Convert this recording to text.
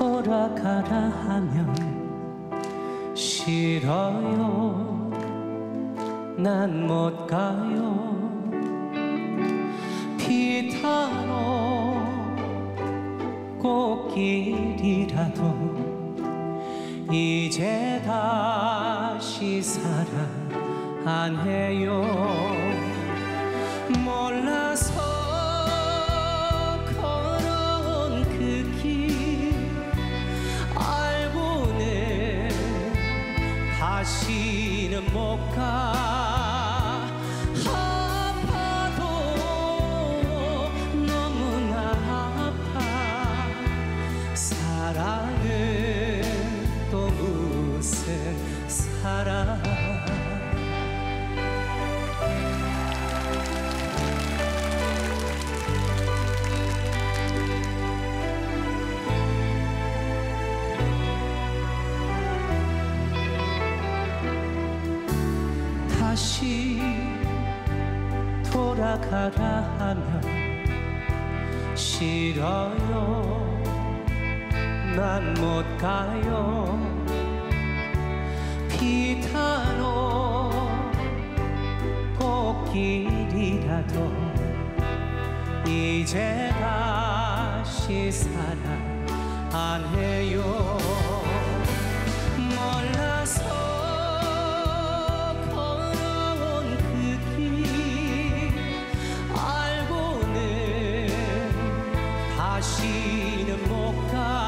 돌아가라 하면 싫어요. 난 못 가요. 비타로 꽃길이라도 이제 다시 사랑 안 해요 다시는 못가 다시 돌아가라 하면 싫어요. 난 못 가요. 비타노 꽃길이라도 이제 다시 사랑 안 해요 다시